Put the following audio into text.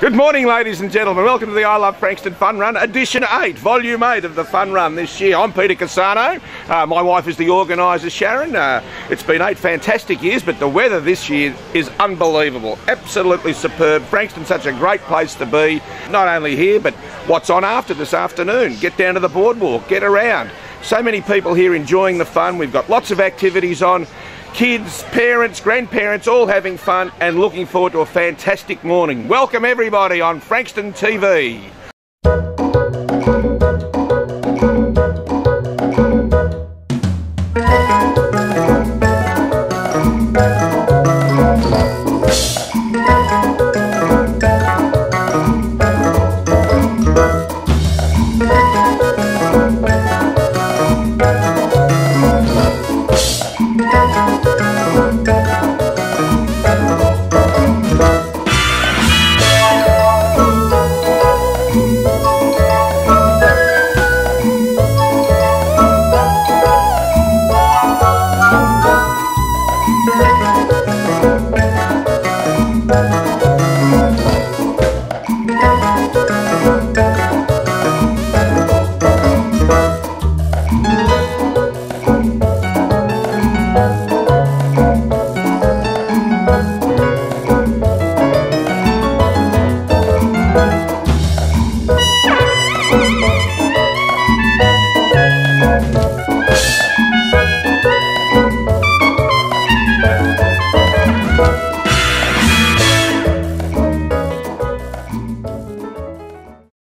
Good morning, ladies and gentlemen. Welcome to the I Love Frankston Fun Run, Edition 8, Volume 8 of the Fun Run this year. I'm Peter Cassano. Uh, my wife is the organiser, Sharon. Uh, it's been eight fantastic years, but the weather this year is unbelievable. Absolutely superb. Frankston's such a great place to be, not only here, but what's on after this afternoon. Get down to the boardwalk, get around. So many people here enjoying the fun. We've got lots of activities on kids, parents, grandparents, all having fun and looking forward to a fantastic morning. Welcome everybody on Frankston TV.